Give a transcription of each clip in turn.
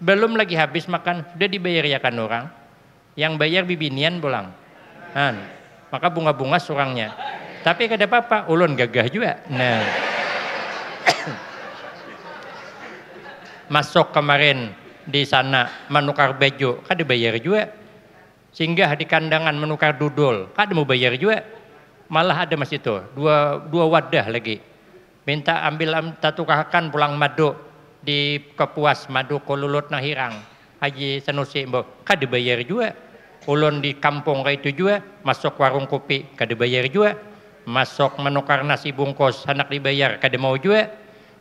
belum lagi habis makan sudah dibayar ya kan orang. Yang bayar bibinian pulang. Kan maka bunga-bunga surangnya. Tapi kada apa-apa ulun gagah juga. Nah. Masuk kemarin di sana menukar baju kada bayar juga. Singgah di kandangan menukar dudul kada mau bayar juga. Malah ada mas itu dua dua wadah lagi. Minta ambil tatukahakan pulang madu di kepuas madu kolulut nahirang haji sanusi mbok kada bayar juga ulun di kampung itu juga masuk warung kopi kada bayar juga masuk menukar nasi bungkus anak dibayar kada mau juga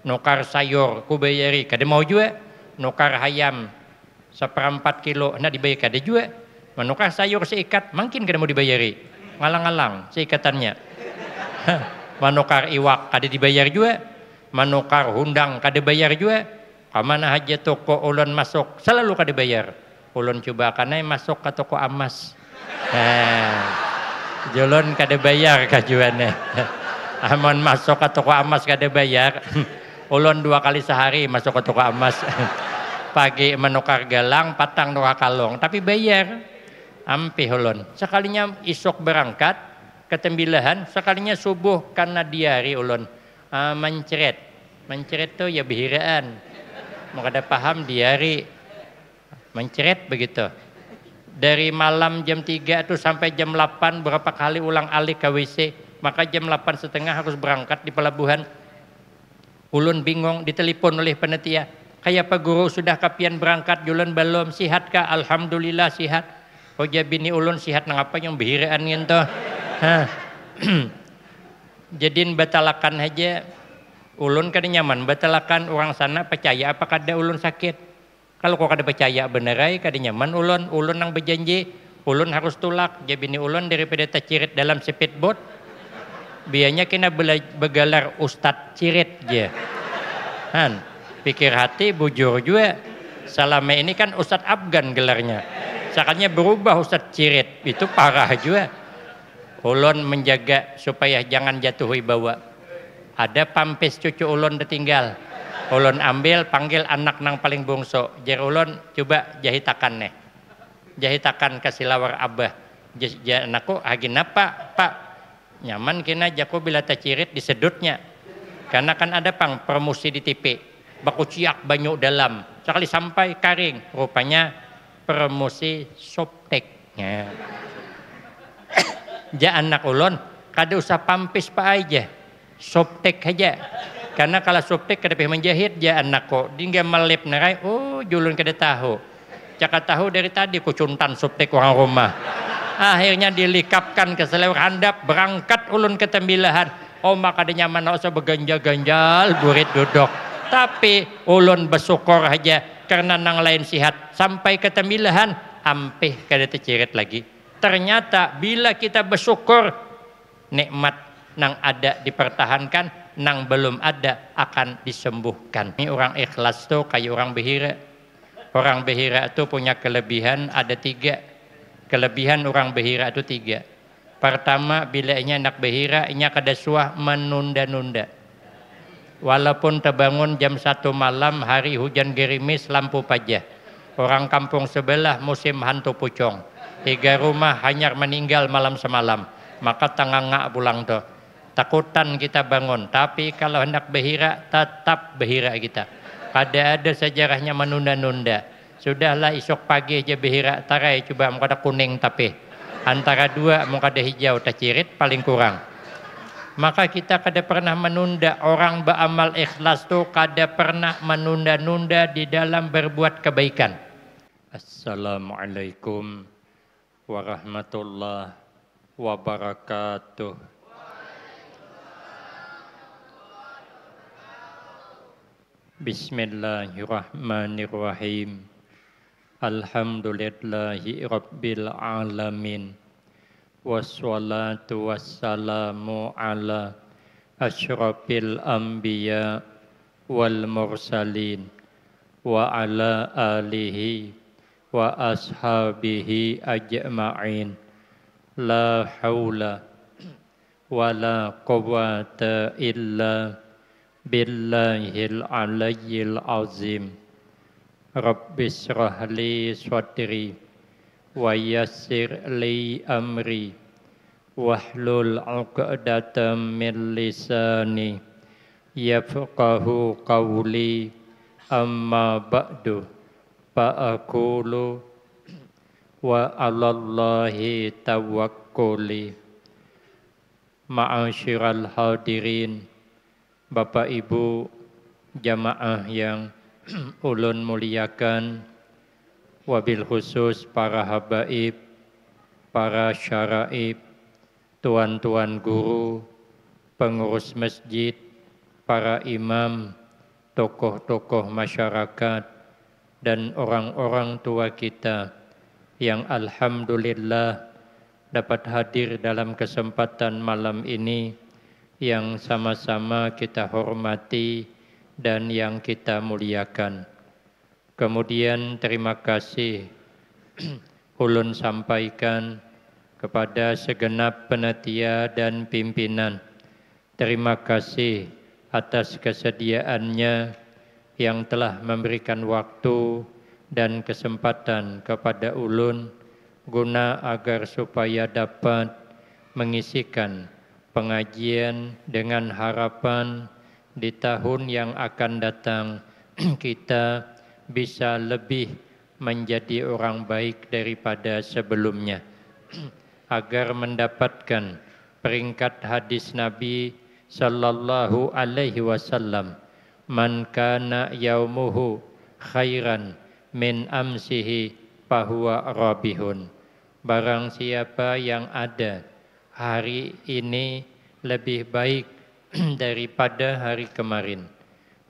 nukar sayur ku bayari kada mau juga nukar ayam seperempat kilo nak dibayar kada juga menukar sayur seikat mungkin kada mau dibayari. Ngalang-ngalang seikatannya. Menukar iwak kada dibayar juga menukar hundang kada bayar juga kamana aja toko ulun masuk selalu kada bayar. Ulun coba karena masuk ke toko emas nah, Jolon kada bayar kajuannya aman masuk ke toko emas kada bayar. Ulun dua kali sehari masuk ke toko emas pagi menukar galang patang dua kalong tapi bayar. Ampi ulun. Sekalinya isok berangkat ke tembilahan sekalinya subuh karena diari ulun. Uh, mencret mencret tuh ya bihiraan mau kada paham diari mencret begitu dari malam jam 3 itu sampai jam 8 berapa kali ulang alik ke WC maka jam 8 setengah harus berangkat di pelabuhan Ulun bingung ditelepon oleh panitia. Kayak Pak Guru sudah kapian berangkat julan belum sihat kah? Alhamdulillah sihat. Oh bini ulun sihat nang apa yang behiraan gitu. Jadiin batalakan aja. Ulun kan nyaman batalakan orang sana percaya apa kada ulun sakit. Kalau kau kada percaya benerai kada nyaman ulun. Ulun nang berjanji ulun harus tulak. Bini ulun daripada tercirit dalam speedboat biayanya kena begalar ustad cirit je han pikir hati bujur juga selama ini kan ustad Afgan gelarnya sekarangnya berubah ustad cirit itu parah juga ulun menjaga supaya jangan jatuh wibawa ada pampis cucu ulun tertinggal ulun ambil panggil anak nang paling bungsu. Jar ulun coba jahitakan nih. Jahitakan kasih lawar abah. Anakku lagi napa pak? Nyaman kena jako bila tacirit disedutnya karena kan ada pang promosi di TV baku ciak banyak dalam. Sekali sampai karing. Rupanya promosi sopteknya. Ja anak ulon kada usah pampis pa aja soptek aja. Karena kalau soptek kada menjahit ja anak kok dingga melip nerai oh julun kada tahu. Cakap tahu dari tadi kucuntan soptek orang rumah. Akhirnya dilikapkan ke selewar handap berangkat ulun ke tembilahan. Oh maka dia nyaman usah beganjal-ganjal burit duduk. Tapi ulun bersyukur aja karena nang lain sihat. Sampai ke tembilahan ampih kada tercirit lagi. Ternyata bila kita bersyukur nikmat nang ada dipertahankan nang belum ada akan disembuhkan ini orang ikhlas tuh kayak orang behira orang behira itu punya kelebihan ada tiga Kelebihan orang behira itu tiga. Pertama, bila inya nak behira, inya kada suah menunda-nunda. Walaupun terbangun jam satu malam, hari hujan gerimis, lampu pajah. Orang kampung sebelah musim hantu pucung. Tiga rumah hanya meninggal malam semalam. Maka tangangak pulang tuh. Takutan kita bangun. Tapi kalau hendak behira, tetap behira kita. Kada ada sejarahnya menunda-nunda Sudahlah esok pagi aja behira tarai coba muka ada kuning tapi antara dua muka ada hijau tacirit paling kurang. Maka kita kada pernah menunda orang beramal ikhlas tu kada pernah menunda-nunda di dalam berbuat kebaikan. Assalamualaikum warahmatullahi wabarakatuh. Bismillahirrahmanirrahim. Alhamdulillahi Rabbil Alamin Wassalatu wassalamu ala ashrafil anbiya wal mursalin wa ala alihi wa ashabihi ajma'in la wa la quwata illa billahil aliyyil azim. Rabbi israh li sadri wa yassir li amri wahlul 'uqdatam min lisani yafqahu qawli. Amma ba'du fa'akulu wa 'alallahi tawakkuli. Ma'asyiral hadirin Bapak Ibu jamaah yang ulun muliakan wabil khusus para habaib, para syaraib, tuan-tuan guru, pengurus masjid, para imam, tokoh-tokoh masyarakat, dan orang-orang tua kita yang alhamdulillah dapat hadir dalam kesempatan malam ini yang sama-sama kita hormati dan yang kita muliakan. Kemudian terima kasih ulun sampaikan kepada segenap penatia dan pimpinan. Terima kasih atas kesediaannya yang telah memberikan waktu dan kesempatan kepada ulun guna agar supaya dapat mengisikan pengajian dengan harapan di tahun yang akan datang kita bisa lebih menjadi orang baik daripada sebelumnya. Agar mendapatkan peringkat hadis Nabi sallallahu alaihi wasallam man kana yaumuhu khairan min amsihi fahuwa rabihun. Barang siapa yang ada hari ini lebih baik daripada hari kemarin.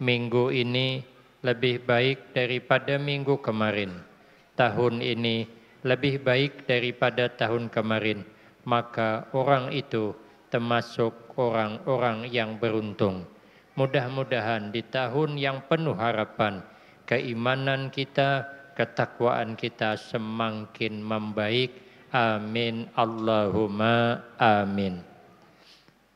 Minggu ini lebih baik daripada minggu kemarin. Tahun ini lebih baik daripada tahun kemarin. Maka orang itu termasuk orang-orang yang beruntung. Mudah-mudahan di tahun yang penuh harapan, keimanan kita, ketakwaan kita semakin membaik. Amin. Allahumma amin.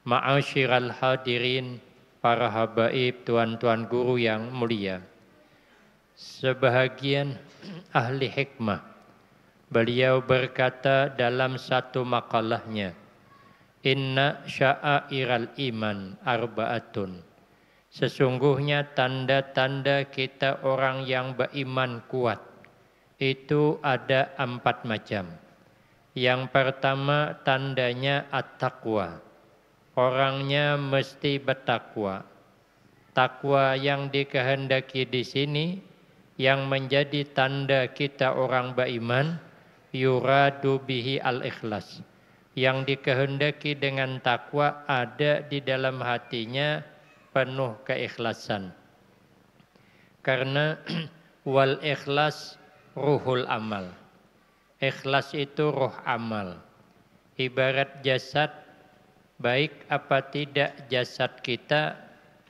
Ma'asyiral hadirin, para habaib, tuan-tuan guru yang mulia. Sebahagian ahli hikmah, beliau berkata dalam satu makalahnya, Inna sya'airal iman arba'atun. Sesungguhnya tanda-tanda kita orang yang beriman kuat itu ada empat macam. Yang pertama tandanya at-taqwa orangnya mesti bertakwa. Takwa yang dikehendaki di sini yang menjadi tanda kita orang beriman yuradu bihi al-ikhlas. Yang dikehendaki dengan takwa ada di dalam hatinya penuh keikhlasan. Karena wal ikhlas ruhul amal. Ikhlas itu roh amal. Ibarat jasad baik apa tidak jasad kita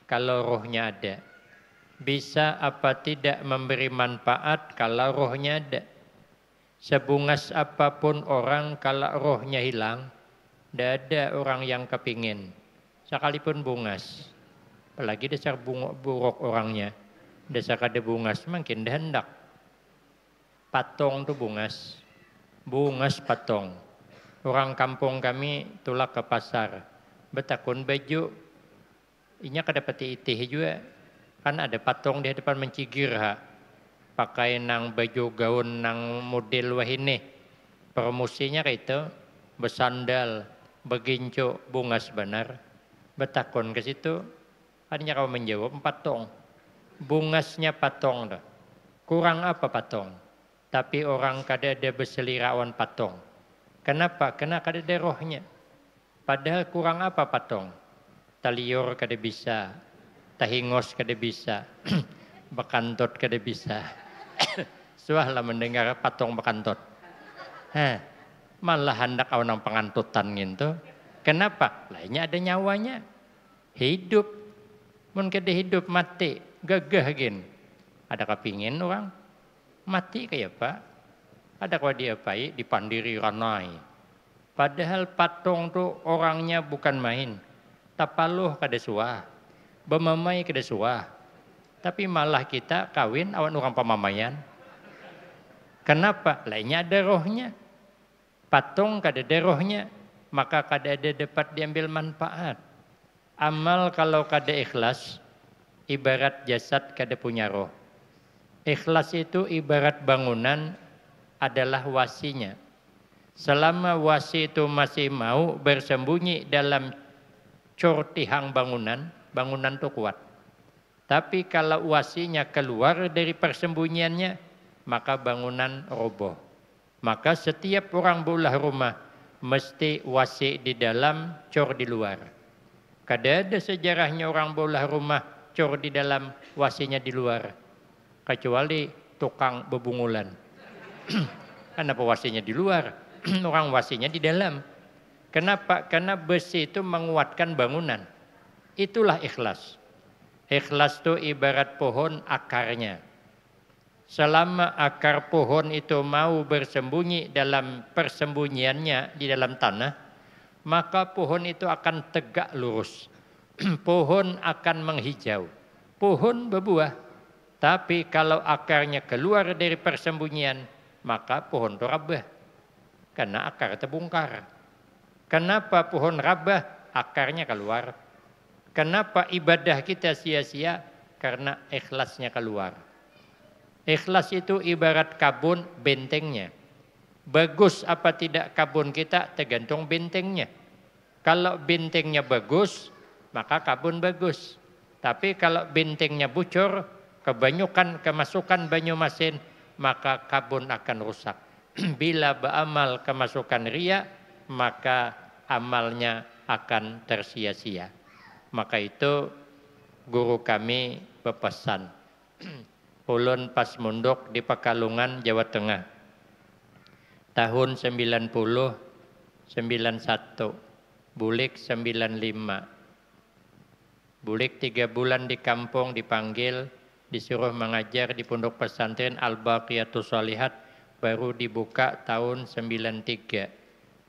kalau rohnya ada. Bisa apa tidak memberi manfaat kalau rohnya ada. Sebungas apa pun orang kalau rohnya hilang, tidak ada orang yang kepingin. Sekalipun bungas. Apalagi dasar buruk orangnya. Dasar kada bungas makin hendak. Patong tuh bungas. Bungas patong orang kampung kami tulak ke pasar. Betakun baju inya kedapati itih juga kan ada patung di depan mencigir ha. Pakai nang baju gaun nang model wahine. Promosinya itu besandal beginco bunga sebenar. Betakun ke situ hanya kau menjawab patong bungasnya patong dah. Kurang apa patong tapi orang kada ada beselirawan patong Kenapa? Karena kada ada rohnya. Padahal kurang apa patong? Talior kada bisa, tahingos kada bisa, bekantot kada bisa. Suahlah mendengar patong bekantot. Hah, malah hendak awan pengantutan gitu. Kenapa? Lainnya ada nyawanya. Hidup. Mun kada hidup mati, gagah gin. Ada kepingin orang? Mati kayak apa? Ada kalau dia baik dipandiri ranai. Padahal patung tu orangnya bukan main. Tapaluh kada suah. Bemamai kada suah. Tapi malah kita kawin awan orang pamamayan. Kenapa? Lainnya ada rohnya. Patung kada ada rohnya. Maka kada ada dapat diambil manfaat. Amal kalau kada ikhlas, ibarat jasad kada punya roh. Ikhlas itu ibarat bangunan adalah wasinya. Selama wasi itu masih mau bersembunyi dalam cortihang bangunan, bangunan itu kuat. Tapi kalau wasinya keluar dari persembunyiannya, maka bangunan roboh. Maka setiap orang bolah rumah mesti wasi di dalam, cor di luar. Kada ada sejarahnya orang bolah rumah cor di dalam, wasinya di luar. Kecuali tukang bebungulan. Kenapa wasinya di luar? orang wasinya di dalam. Kenapa? Karena besi itu menguatkan bangunan. Itulah ikhlas. Ikhlas itu ibarat pohon akarnya. Selama akar pohon itu mau bersembunyi dalam persembunyiannya di dalam tanah, maka pohon itu akan tegak lurus. pohon akan menghijau. Pohon berbuah. Tapi kalau akarnya keluar dari persembunyian, maka pohon rabah. Karena akar terbongkar. Kenapa pohon rabah? Akarnya keluar. Kenapa ibadah kita sia-sia? Karena ikhlasnya keluar. Ikhlas itu ibarat kabun bentengnya. Bagus apa tidak kabun kita tergantung bentengnya. Kalau bentengnya bagus, maka kabun bagus. Tapi kalau bentengnya bocor, kebanyakan kemasukan banyu masin, maka kabun akan rusak. Bila beramal kemasukan ria, maka amalnya akan tersia-sia. Maka itu guru kami berpesan. Ulun pas munduk di Pekalungan, Jawa Tengah. Tahun 90, 91, bulik 95. Bulik tiga bulan di kampung dipanggil, disuruh mengajar di pondok pesantren Al-Baqiyatus Salihat baru dibuka tahun 93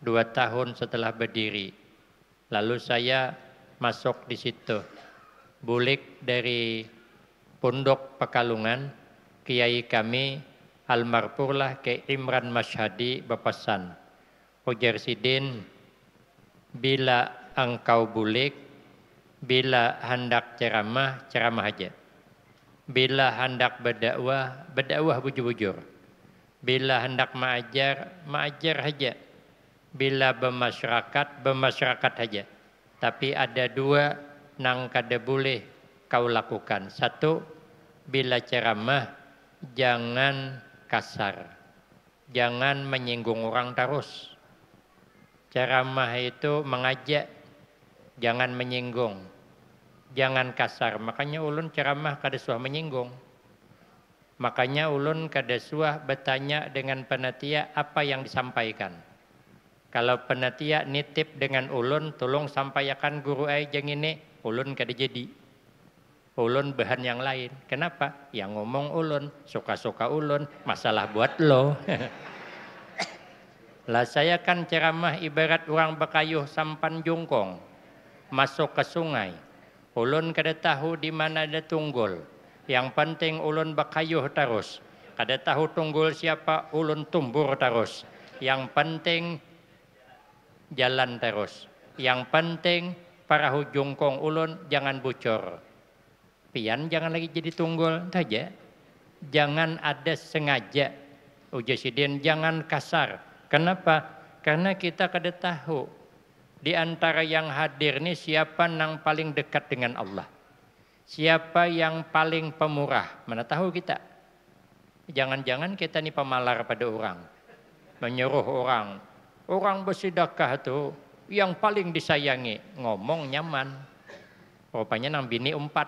dua tahun setelah berdiri. Lalu saya masuk di situ. Bulik dari Pondok Pekalungan, Kiai kami almarpurlah ke Imran Masyhadi berpesan, Ujar Sidin, bila engkau bulik, bila hendak ceramah, ceramah aja. Bila hendak berdakwah, berdakwah bujur-bujur. Bila hendak mengajar, mengajar aja bila bermasyarakat, bermasyarakat saja. Tapi ada dua nang kada boleh kau lakukan. Satu, bila ceramah jangan kasar. Jangan menyinggung orang terus. Ceramah itu mengajak, jangan menyinggung. Jangan kasar. Makanya ulun ceramah kada suah menyinggung. Makanya ulun kada suah bertanya dengan penatia apa yang disampaikan kalau penatia nitip dengan ulun, tolong sampaikan guru ai jeng ini, ulun kada jadi. Ulun bahan yang lain. Kenapa? Yang ngomong ulun, suka-suka ulun, masalah buat lo. lah saya kan ceramah ibarat orang bekayuh sampan jungkong. Masuk ke sungai. Ulun kada tahu di mana ada tunggul. Yang penting ulun bekayuh terus. Kada tahu tunggul siapa, ulun tumbur terus. Yang penting jalan terus. Yang penting para hujungkong ulun jangan bocor. Pian jangan lagi jadi tunggul saja. Jangan ada sengaja. Ujasidin jangan kasar. Kenapa? Karena kita kada tahu di antara yang hadir ini siapa yang paling dekat dengan Allah. Siapa yang paling pemurah? Mana tahu kita? Jangan-jangan kita ini pemalar pada orang. Menyuruh orang Orang bersedekah itu yang paling disayangi ngomong nyaman. Rupanya nang bini empat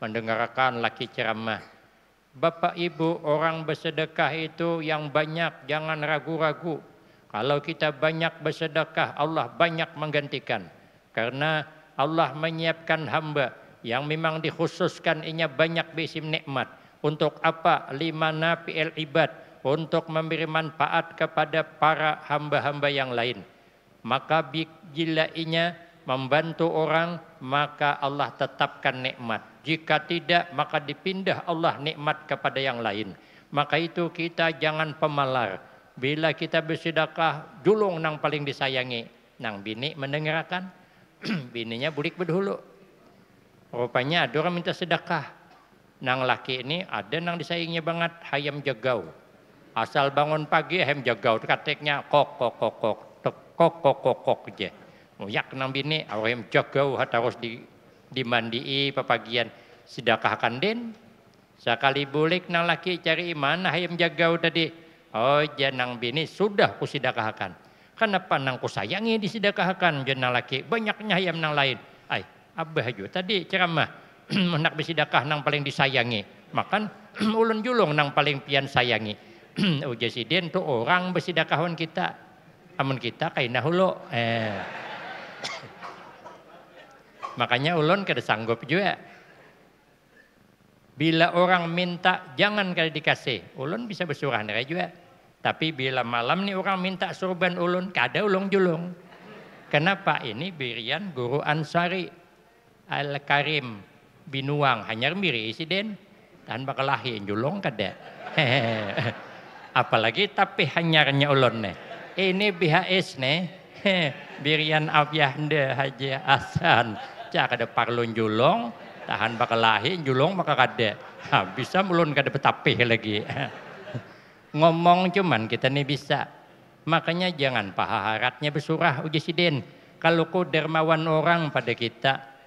mendengarkan laki ceramah. Bapak ibu orang bersedekah itu yang banyak jangan ragu-ragu. Kalau kita banyak bersedekah Allah banyak menggantikan. Karena Allah menyiapkan hamba yang memang dikhususkan inya banyak bisim nikmat. Untuk apa? Lima nafi'il ibad untuk memberi manfaat kepada para hamba-hamba yang lain. Maka bila inya membantu orang, maka Allah tetapkan nikmat. Jika tidak, maka dipindah Allah nikmat kepada yang lain. Maka itu kita jangan pemalar. Bila kita bersedekah, julung nang paling disayangi. Nang bini mendengarkan, bininya bulik berdahulu. Rupanya ada orang minta sedekah. Nang laki ini ada nang disayangnya banget, hayam jagau. Asal bangun pagi hayam jagau, kateknya kok kok kok kok kok kok kok kok aja. Muyak nang bini, hayam jagau harus di dimandii pepagian sedekahkan den sekali bulik nang laki cari mana hayam jagau tadi oh janang bini sudah ku sedekahkan kenapa nang ku sayangi disedekahkan janang laki banyaknya hayam nang lain. Ay abah juga tadi ceramah nak bersedekah nang paling disayangi. Makan ulun julung nang paling pian sayangi. Uja den tu orang bersedekahan kita. Amun kita kainah hulo eh. Makanya ulun kada sanggup juga. Bila orang minta jangan kada dikasih, ulun bisa bersurah nera juga. Tapi bila malam nih orang minta surban ulun, kada ulung julung. Kenapa? Ini birian guru Ansari Al-Karim Binuang. Hanya miri den. Dan bakal lahir julung kada. Apalagi tapi hanyarnya ulun nih. Ini BHS nih. Birian Abiyah Haji Hasan baca kada parlun julong tahan bakal lahir julong maka kada ha, bisa mulun kada betapih lagi. Ngomong cuman kita nih bisa. Makanya jangan paharatnya bersurah uji sidin. Kalau kau dermawan orang pada kita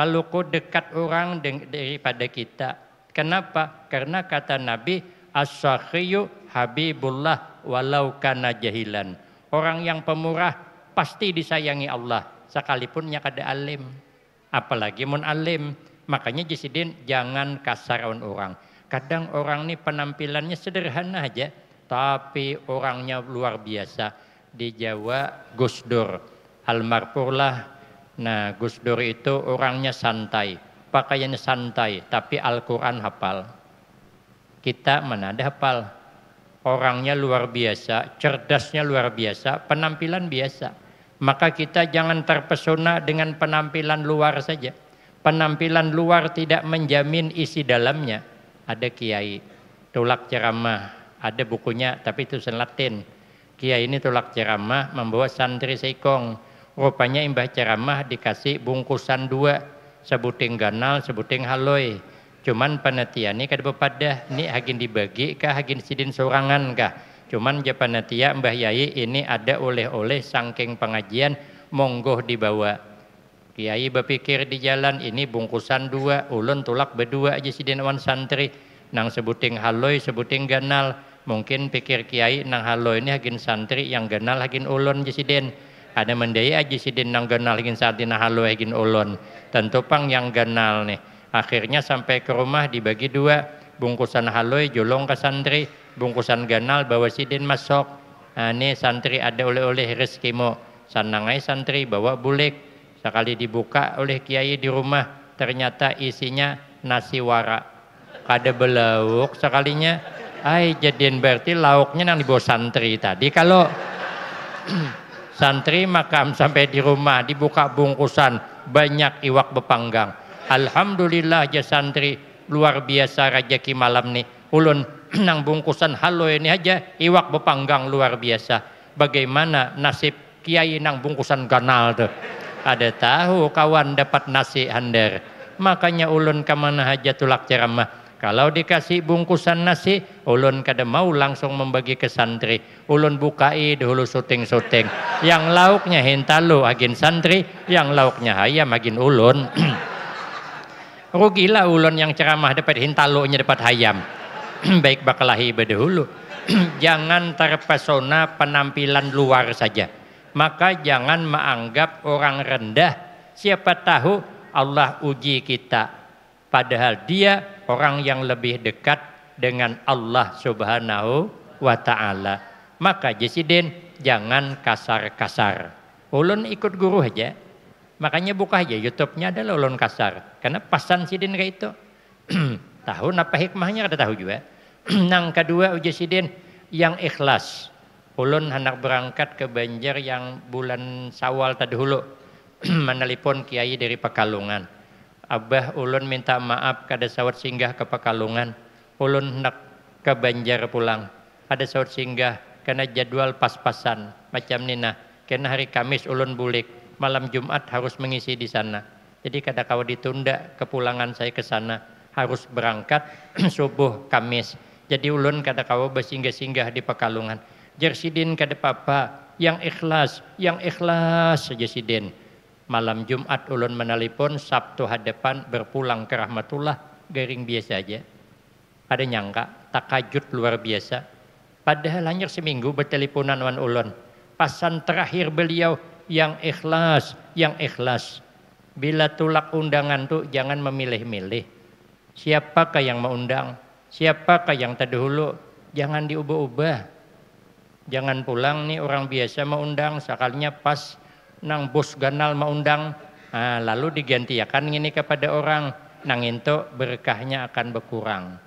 kalau kau dekat orang daripada kita. Kenapa? Karena kata Nabi as-sakhiyu habibullah walau kana jahilan. Orang yang pemurah pasti disayangi Allah. Sekalipun nya kada alim. Apalagi mun alim makanya jisidin jangan kasar orang. Kadang orang ini penampilannya sederhana aja tapi orangnya luar biasa. Di Jawa Gus Dur. Almarpurlah nah Gus Dur itu orangnya santai pakaiannya santai tapi Al-Quran hafal. Kita mana ada hafal? Orangnya luar biasa cerdasnya luar biasa penampilan biasa. Maka kita jangan terpesona dengan penampilan luar saja. Penampilan luar tidak menjamin isi dalamnya. Ada kiai, tulak ceramah, ada bukunya tapi itu Latin. Kiai ini tulak ceramah membawa santri seikong. Rupanya imbah ceramah dikasih bungkusan dua, sebuting ganal, sebuting haloi. Cuman penetian ini kada pada, ini hagin dibagi kah, hagin sidin sorangan kah Cuman Japanatia Mbah Yai ini ada oleh-oleh sangking pengajian monggo dibawa. Kiai berpikir di jalan ini bungkusan dua, ulun tulak berdua aja si denawan santri. Nang sebuting haloi, sebuting ganal. Mungkin pikir kiai nang haloi ini hagin santri yang ganal hagin ulun aja si den. Ada mendaya aja si den nang ganal hagin santri nang haloi hagin ulun. Tentu pang yang ganal nih. Akhirnya sampai ke rumah dibagi dua, bungkusan haloi jolong ke santri, bungkusan ganal bawa sidin masuk nah, santri ada oleh-oleh rezekimu sanangai santri bawa bulik sekali dibuka oleh kiai di rumah ternyata isinya nasi wara. Kada belauk sekalinya. Ay jadian berarti lauknya yang dibawa santri tadi. Kalau santri makam sampai di rumah dibuka bungkusan banyak iwak bepanggang. Alhamdulillah aja santri luar biasa rajaki malam nih ulun nang bungkusan halo ini aja iwak bepanggang luar biasa. Bagaimana nasib kiai nang bungkusan ganal tuh? Ada tahu kawan dapat nasi hander. Makanya ulun ke mana aja tulak ceramah. Kalau dikasih bungkusan nasi, ulun kada mau langsung membagi ke santri. Ulun bukai dahulu syuting-syuting. Yang lauknya hintalo agin santri, yang lauknya ayam agin ulun. Rugilah ulun yang ceramah dapat hintalonya dapat hayam. baik bakalahi berdahulu jangan terpesona penampilan luar saja maka jangan menganggap orang rendah. Siapa tahu Allah uji kita. Padahal dia orang yang lebih dekat dengan Allah subhanahu wa ta'ala. Maka jesiden jangan kasar-kasar. Ulun ikut guru aja. Makanya buka aja youtube-nya adalah ulun kasar. Karena pasan sidin kayak itu. Tahu apa hikmahnya ada tahu juga. Nang kedua uji sidin yang ikhlas ulun hendak berangkat ke Banjar yang bulan Sawal tadi hulu menelpon kiai dari Pekalongan Abah ulun minta maaf kada sawat singgah ke Pekalongan. Ulun hendak ke Banjar pulang. Ada sawat singgah karena jadwal pas-pasan macam nina. Karena hari Kamis ulun bulik, malam Jumat harus mengisi di sana. Jadi kada kawa ditunda kepulangan saya ke sana harus berangkat subuh Kamis. Jadi ulun kada kawa bersinggah-singgah di Pekalongan. Jersidin kada papa yang ikhlas, yang ikhlas saja sidin. Malam Jumat ulun menelpon, Sabtu hadapan berpulang ke rahmatullah, garing biasa aja. Ada nyangka, takajut luar biasa. Padahal hanya seminggu berteleponan wan ulun. Pasan terakhir beliau yang ikhlas, yang ikhlas. Bila tulak undangan tuh jangan memilih-milih. Siapakah yang mengundang? Siapakah yang terdahulu? Jangan diubah-ubah jangan pulang nih orang biasa mau undang sekalinya pas nang bos ganal mau undang nah, lalu digantikan ini kepada orang. Nang itu berkahnya akan berkurang.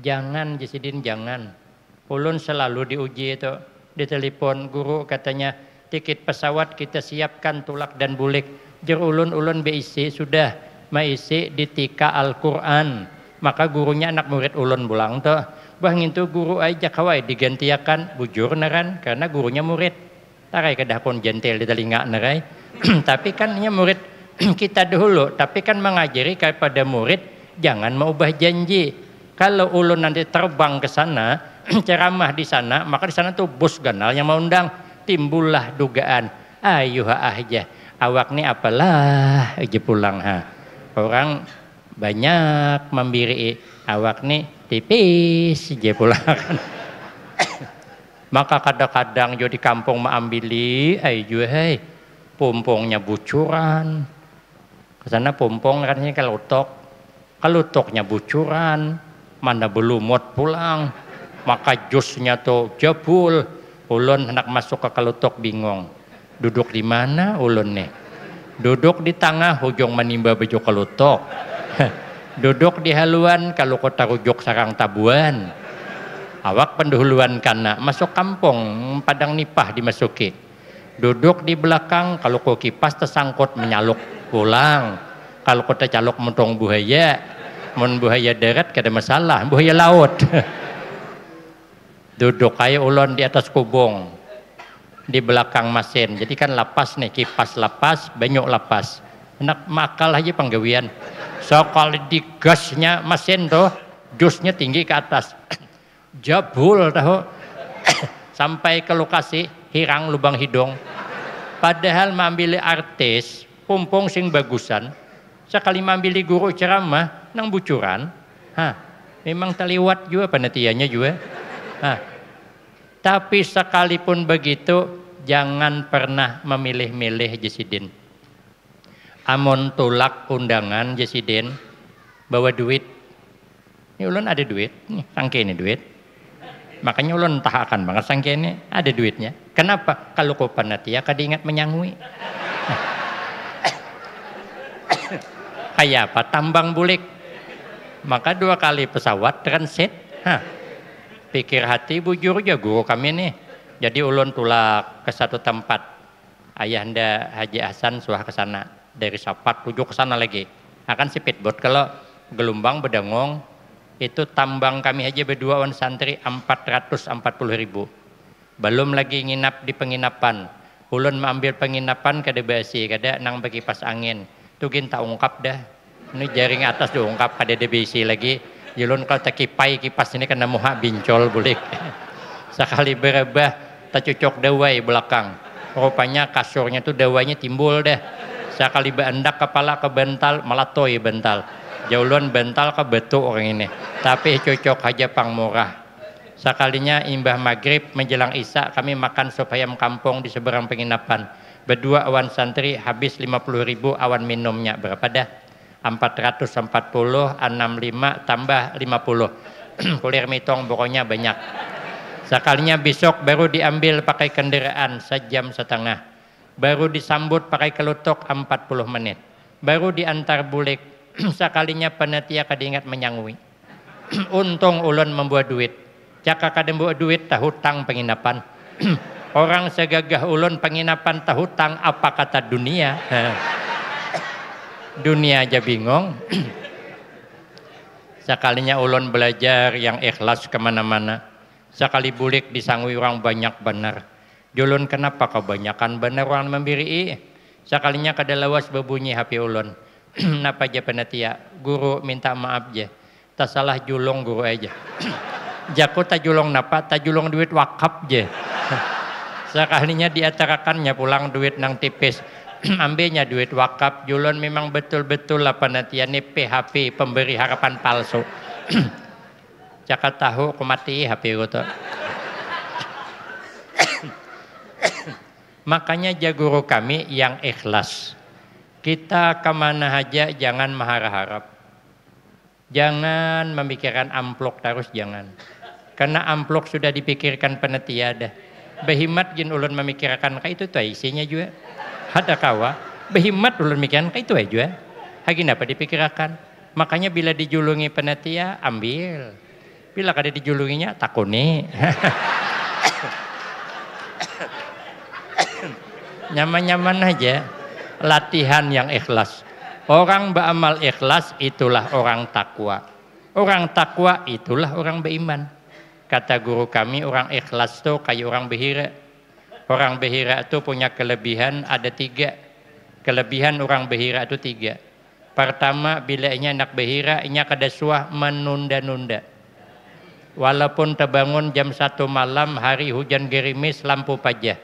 Jangan Jasidin jangan. Ulun selalu diuji itu. Di telepon guru katanya tiket pesawat kita siapkan tulak dan bulik. Jer ulun ulun BIC sudah maisi di tika Al-Quran. Maka gurunya anak murid ulun pulang tuh itu guru aja kawai digantiakan bujur naran karena gurunya murid. Tarai kedah pun jentel di telinga narai. tapi kan ini murid kita dahulu. Tapi kan mengajari kepada murid jangan mau ubah janji. Kalau ulun nanti terbang ke sana, ceramah di sana, maka di sana tuh bos ganal yang mau undang. Timbullah dugaan. Ayo aja. Awak nih apalah aja pulang ha. Orang banyak membiri awak nih tipis je pula kan. Maka kadang-kadang jo di kampung maambili, ay jo hey, pompongnya bucuran. Ke sana pompong kan ini kalutok, kalutoknya bucuran, mana belum muat pulang. Maka jusnya tuh jebul, ulun hendak masuk ke kalutok bingung. Duduk di mana ulun nih? Duduk di tengah ujung menimba baju kalutok. Duduk di haluan kalau kota rujuk sarang tabuan. Awak pendahuluan kana masuk kampung padang nipah dimasuki. Duduk di belakang kalau kau kipas tersangkut menyaluk pulang. Kalau kota calok mentong buaya mon buaya darat kada masalah buaya laut. Duduk kayak ulon di atas kubung di belakang mesin jadi kan lapas nih kipas lapas banyak lapas. Enak makal aja penggawian sekali digasnya mesin tuh jusnya tinggi ke atas. Jabul tahu. Sampai ke lokasi hirang lubang hidung. Padahal mengambil artis pumpung sing bagusan sekali mengambil guru ceramah nang bucuran. Ha memang terliwat juga penetiannya juga. Ha tapi sekalipun begitu jangan pernah memilih-milih Jesidin amon tolak undangan jesiden bawa duit. Ini ulun ada duit nih sangke ini duit. Makanya ulun tahakan banget sangke ini ada duitnya. Kenapa? Kalau kau panatia kada ingat menyangui. Kayak apa? Tambang bulik. Maka dua kali pesawat transit Hah. pikir hati bujur ya guru kami nih. Jadi ulun tulak ke satu tempat. Ayahanda Haji Hasan suah ke sana dari Sapat tujuh ke sana lagi. Akan si pitbot kalau gelombang bedangong itu tambang kami aja berdua on santri 440 ribu. Belum lagi nginap di penginapan. Ulun mengambil penginapan kada basi kada nang bagi pas angin. Tu tak ungkap dah. Ini jaring atas diungkap kada debisi lagi. Yulun kalau tak kipai kipas ini kena muha bincol bulik. Sekali berubah tak cocok dawai belakang. Rupanya kasurnya tuh dawainya timbul dah sekali bendak kepala ke bental melatoi bental. Jauluan bental ke betu orang ini. Tapi cocok aja pang murah. Sekalinya imbah maghrib menjelang isya kami makan sop ayam kampung di seberang penginapan. Berdua awan santri habis 50 ribu awan minumnya. Berapa dah? 440 65 tambah 50 kulir mitong pokoknya banyak. Sekalinya besok baru diambil pakai kendaraan sejam setengah baru disambut pakai kelutuk 40 menit. Baru diantar bulik sekalinya panitia kadingat menyangui. Untung ulun membuat duit. Jaka kadang buat duit tak hutang penginapan. Orang segagah ulun penginapan tak hutang apa kata dunia. Dunia aja bingung. Sekalinya ulun belajar yang ikhlas ke mana-mana. Sekali bulik disangui orang banyak benar julun kenapa kebanyakan benar orang membiri sekalinya lawas berbunyi HP ulun. Napa aja penatia guru minta maaf aja tak salah julung guru aja. Jaku tak julung napa tak julung duit wakaf aja sekalinya diatarakannya pulang duit nang tipis. Ambilnya duit wakaf. Julon memang betul-betul apa nanti ini PHP pemberi harapan palsu. Cakap tahu kumati HP itu makanya jaguru kami yang ikhlas. Kita ke mana aja jangan mengharap-harap jangan memikirkan amplok terus jangan. Karena amplok sudah dipikirkan penetiada. Behimat jin ulun memikirkan kayak itu tuh isinya juga ada kawa. Behimat ulun mikiran itu aja hagi apa dipikirkan makanya bila dijulungi penetia ambil. Bila kada dijulunginya takuni nyaman-nyaman aja latihan yang ikhlas orang beramal ikhlas itulah orang takwa orang takwa itulah orang beriman kata guru kami orang ikhlas tuh kayak orang behira Orang behira itu punya kelebihan ada tiga. Kelebihan orang behira itu tiga. Pertama, bila inya anak behira, inya kada suah menunda-nunda. Walaupun terbangun jam satu malam, hari hujan gerimis, lampu pajah.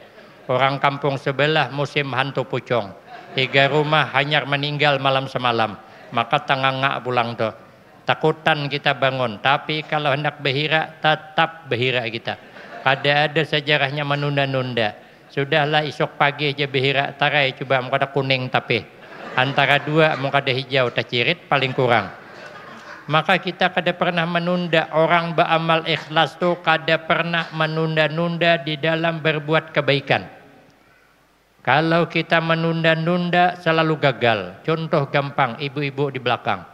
Orang kampung sebelah musim hantu pucong. Tiga rumah hanya meninggal malam semalam. Maka tangangak pulang tuh. Takutan kita bangun. Tapi kalau hendak behira, tetap behira kita Kada ada sejarahnya menunda-nunda. Sudahlah esok pagi aja behira tarai coba mau ada kuning tapi antara dua mau ada hijau tak cirit paling kurang. Maka kita kada pernah menunda orang beramal ikhlas tu kada pernah menunda-nunda di dalam berbuat kebaikan. Kalau kita menunda-nunda selalu gagal. Contoh gampang ibu-ibu di belakang.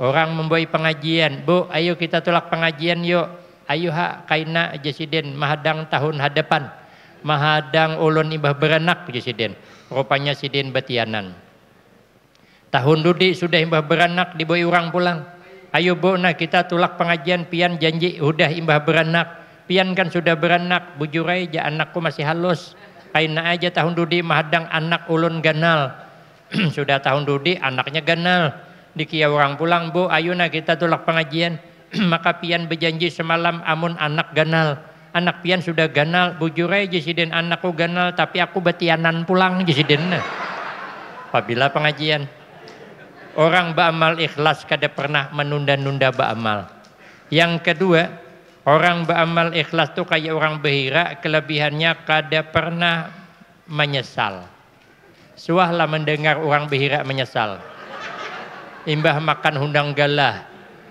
Orang membuat pengajian, Bu, ayo kita tolak pengajian yuk. Ayuha kaina jesiden mahadang tahun hadapan. Mahadang ulun ibah beranak jesiden. Rupanya sidin betianan. Tahun dudi sudah imbah beranak diboi orang pulang. Ayo bu nah kita tulak pengajian pian janji udah imbah beranak. Pian kan sudah beranak bujurai ja anakku masih halus kaina aja tahun dudi mahadang anak ulun ganal sudah tahun dudi anaknya ganal dikia orang pulang bu ayo nah kita tulak pengajian. Maka pian berjanji semalam amun anak ganal anak pian sudah ganal bujurai jesiden anakku ganal tapi aku betianan pulang jesiden apabila pengajian. Orang beramal ikhlas kada pernah menunda-nunda beramal. Yang kedua orang beramal ikhlas tuh kayak orang behira kelebihannya kada pernah menyesal suahlah mendengar orang behira menyesal imbah makan hundang galah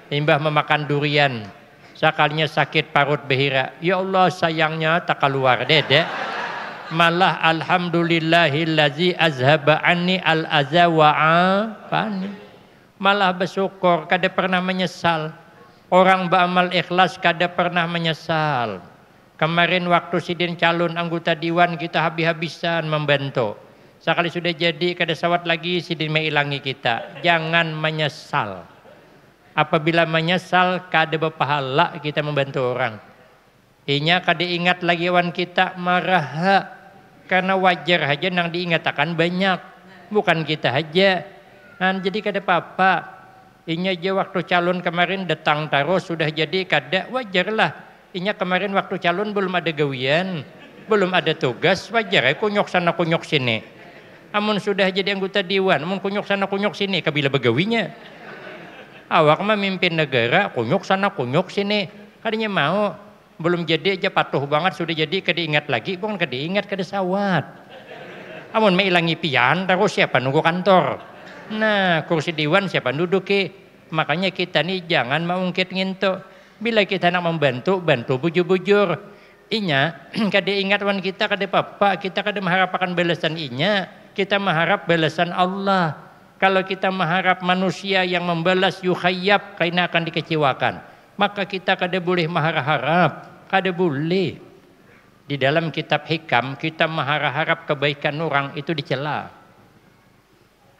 Imbah memakan durian. Sekalinya sakit parut behira. Ya Allah sayangnya tak keluar dede. Malah alhamdulillahillazi azhaba anni al aza wa Malah bersyukur kada pernah menyesal. Orang beramal ikhlas kada pernah menyesal. Kemarin waktu sidin calon anggota dewan kita habis-habisan membantu. Sekali sudah jadi kada sawat lagi sidin mengilangi kita. Jangan menyesal apabila menyesal kada berpahala kita membantu orang. Inya kada ingat lagi wan kita marah karena wajar aja nang diingat akan banyak bukan kita aja. Nah, jadi kada apa-apa. Inya aja waktu calon kemarin datang terus sudah jadi kada wajarlah. Inya kemarin waktu calon belum ada gawian, belum ada tugas, wajar ya kunyok sana kunyok sini. Amun sudah jadi anggota dewan, amun kunyok sana kunyok sini, kabila begawinya awak mah mimpin negara kunyuk sana kunyuk sini kadinya mau belum jadi aja patuh banget sudah jadi kediingat lagi bukan kediingat kada sawat amun mailangi pian terus siapa nunggu kantor nah kursi dewan siapa duduki makanya kita nih jangan mengungkit ngintu bila kita nak membantu bantu bujur-bujur inya kada ingat wan kita kada papa kita kada mengharapkan balasan inya kita mengharap balasan Allah kalau kita mengharap manusia yang membalas yuhayyab karena akan dikecewakan. Maka kita kada boleh mengharap, kada boleh. Di dalam kitab hikam kita mengharap kebaikan orang itu dicela.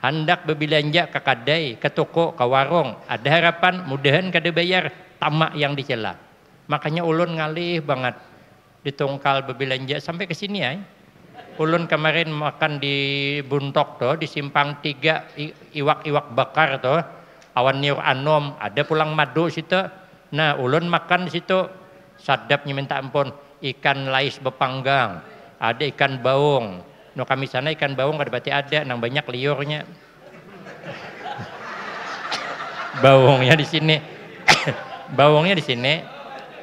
Hendak berbelanja ke kedai, ke toko, ke warung, ada harapan mudahan kada bayar tamak yang dicela. Makanya ulun ngalih banget ditongkal berbelanja sampai ke sini ya. Ulun kemarin makan di Buntok tuh, di simpang tiga iwak-iwak bakar tuh, awan niur anom, ada pulang madu situ. Nah, ulun makan situ, sadapnya minta ampun, ikan lais bepanggang, ada ikan baung. No kami sana ikan baung kada berarti ada, nang banyak liurnya. Bawungnya di sini. bawungnya di sini.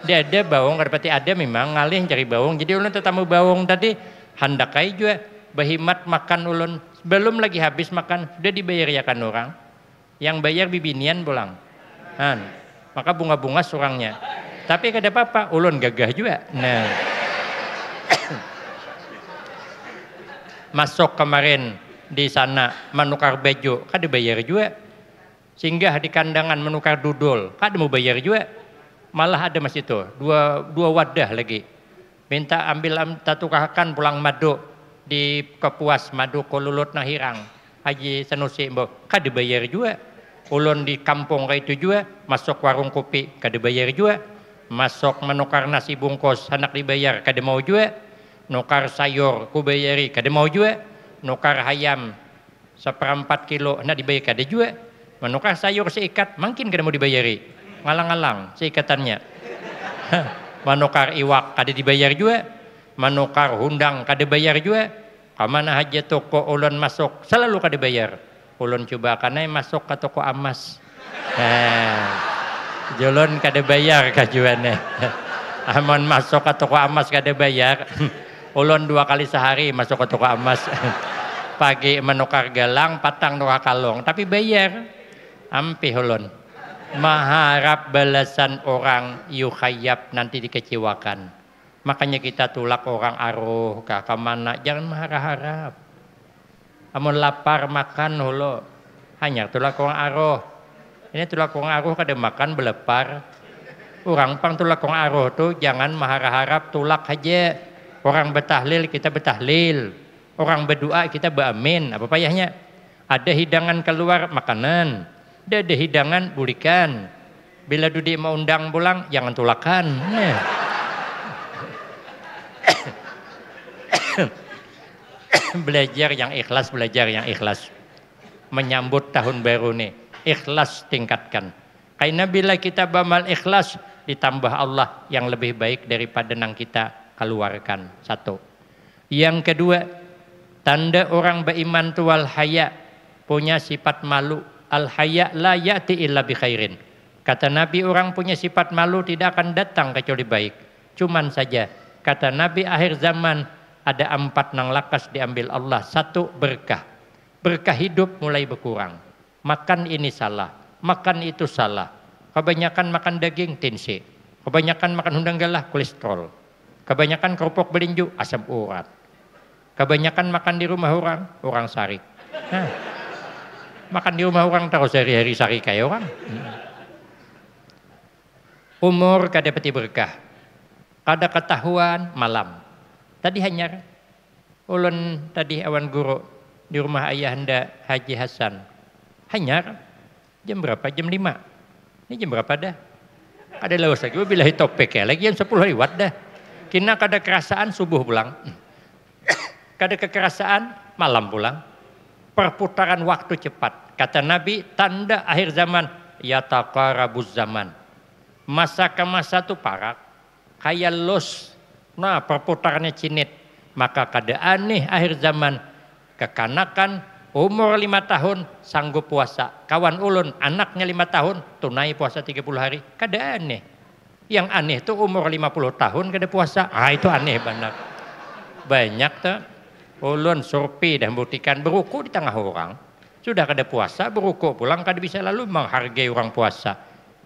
Dia ada bawung kada berarti ada memang ngalih cari bawung. Jadi ulun tetamu bawung tadi hendak kai juga bahimat makan ulun. Belum lagi habis makan sudah dibayar ya kan orang. Yang bayar bibinian pulang. Han. Maka bunga-bunga surangnya. Tapi kada apa-apa, ulun gagah juga. Nah. Masuk kemarin di sana menukar baju, kada bayar juga. Singgah di kandangan menukar dudul, kada mau bayar juga. Malah ada mas itu, dua, dua wadah lagi. Minta ambil tatukahakan pulang madu di Kepuas madu Kolulut Nahirang. Haji Sanusi mbok, kada bayar juga. Ulun di kampung kayak itu juga, masuk warung kopi, kada bayar juga masuk menukar nasi bungkus hendak dibayar kada mau juga nukar sayur ku bayari kada mau juga nukar ayam seperempat kilo hendak dibayar kada juga menukar sayur seikat mungkin kada mau dibayari? Ngalang-ngalang seikatannya. Menukar iwak kada dibayar juga menukar hundang kada bayar juga kamana aja toko ulun masuk selalu kada bayar. Ulun coba karena masuk ke toko emas nah. Jolon kada bayar kajuannya. Aman masuk ke toko emas kada bayar. Ulun dua kali sehari masuk ke toko emas. Pagi menukar galang, patang dua kalong. Tapi bayar. Ampi ulun. Maharap balasan orang yukhayab nanti dikecewakan. Makanya kita tulak orang aruh ke ke mana. Jangan mengharap-harap. Amun lapar makan holo. Hanya tulak orang aruh ini tulakong aruh kada makan belepar. Orang pang tulakong aruh tu jangan mengharap-harap tulak aja. Orang betahlil kita betahlil. Orang berdoa kita beramin. Apa payahnya? Ada hidangan keluar makanan. Ada, ada hidangan bulikan. Bila Dudi mau undang pulang jangan tulakan. Nah. belajar yang ikhlas, belajar yang ikhlas. Menyambut tahun baru nih ikhlas tingkatkan. Karena bila kita bamal ikhlas ditambah Allah yang lebih baik daripada yang kita keluarkan. Satu. Yang kedua, tanda orang beriman tu wal haya punya sifat malu. Al haya la ya'ti illa bi khairin. Kata Nabi orang punya sifat malu tidak akan datang kecuali baik. Cuman saja kata Nabi akhir zaman ada empat nang lakas diambil Allah. Satu berkah. Berkah hidup mulai berkurang makan ini salah, makan itu salah. Kebanyakan makan daging tensi, kebanyakan makan undang galah kolesterol, kebanyakan kerupuk belinju asam urat, kebanyakan makan di rumah orang orang sari. Nah, makan di rumah orang terus hari-hari sari kayak orang. Umur kada peti berkah, kada ketahuan malam. Tadi hanya ulun tadi awan guru di rumah ayah anda Haji Hasan hanya jam berapa? Jam 5. Ini jam berapa dah? Ada lawas lagi, bila topik ya, lagi jam 10 lewat dah. Kina kada kerasaan subuh pulang. kada kekerasaan malam pulang. Perputaran waktu cepat. Kata Nabi, tanda akhir zaman, ya taqarabuz zaman. Masa ke masa itu parak, kayak los. Nah, perputarannya cinit. Maka kada aneh akhir zaman, kekanakan umur lima tahun sanggup puasa. Kawan ulun anaknya lima tahun tunai puasa 30 hari. Kada aneh. Yang aneh tuh umur 50 tahun kada puasa. Ah itu aneh benar. Banyak tuh ulun surpi dan buktikan beruku di tengah orang. Sudah kada puasa beruku pulang kada bisa lalu menghargai orang puasa.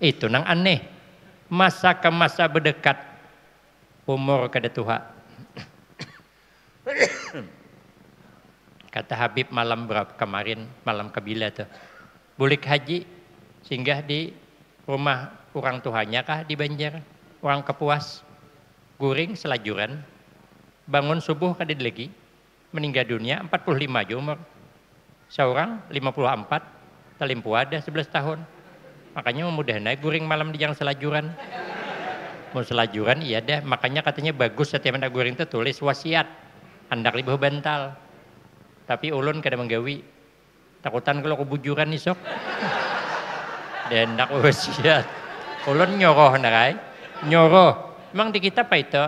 Itu nang aneh. Masa ke masa berdekat umur kada tuha. Kata Habib malam berapa kemarin, malam kebila tuh. Bulik haji singgah di rumah orang tuhannya kah di Banjar. Orang kepuas, guring selajuran, bangun subuh kadid lagi, meninggal dunia 45 aja umur. Seorang 54, telimpu ada 11 tahun. Makanya mudah naik guring malam di yang selajuran. Mau selajuran iya deh, makanya katanya bagus setiap anak guring itu tulis wasiat. Andak libah bantal. Tapi ulun kada menggawi. Takutan kalau kebujuran nih sok. Dan nak wasiat. Ulun nyoroh nakai. Nyoroh. Emang di kita apa itu?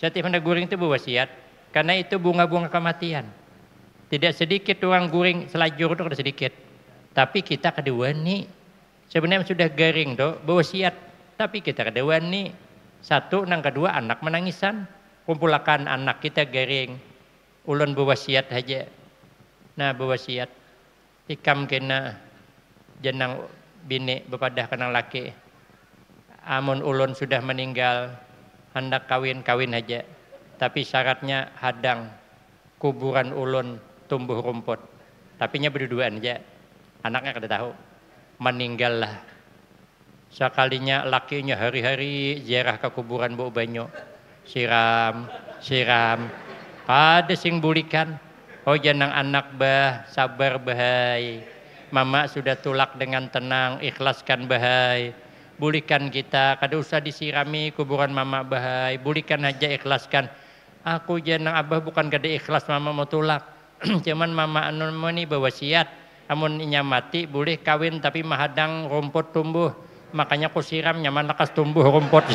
Setiap anak guring itu berwasiat. Karena itu bunga-bunga kematian. Tidak sedikit orang guring selajur itu kada sedikit. Tapi kita kada wani. Sebenarnya sudah garing tuh berwasiat. Tapi kita kada wani. Satu, nang kedua anak menangisan. Kumpulakan anak kita garing. Ulun berwasiat aja. Nah berwasiat. Ikam kena jenang bini bepadah kenang laki. Amun ulun sudah meninggal hendak kawin-kawin aja. Tapi syaratnya hadang kuburan ulun tumbuh rumput. Tapi nya berduaan aja. Anaknya kada tahu. Meninggal lah. Sekalinya lakinya hari-hari ziarah ke kuburan bu banyu. Siram, siram. Kada sing bulikan. Oh janang anak bah, sabar bahai. Mama sudah tulak dengan tenang, ikhlaskan bahai. Bulikan kita, kada usah disirami kuburan mama bahai. Bulikan aja ikhlaskan. Aku janang abah bukan kada ikhlas mama mau tulak. Cuman mama anu ini siat. Amun inya mati boleh kawin tapi mahadang rumput tumbuh. Makanya aku siram nyaman lekas tumbuh rumput.